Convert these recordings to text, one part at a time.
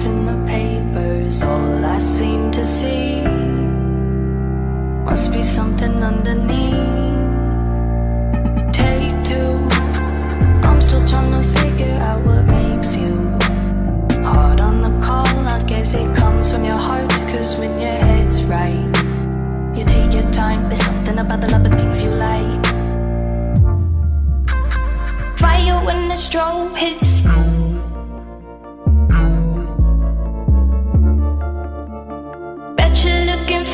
What's in the papers, all I seem to see Must be something underneath. Take two I'm still trying to figure out what makes you Hard on the call, I guess it comes from your heart Cause when your head's right You take your time, there's something about the love of things you like. Fire when the strobe hits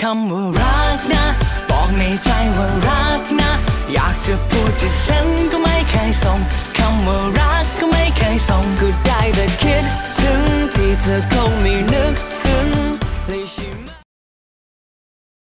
คำว่ารักนะ บอกในใจว่ารักนะ อยากจะพูดจะเซ็นก็ไม่เคยส่งคำว่ารักก็ไม่เคยส่งก็ได้แต่คิด ถึงที่เธอ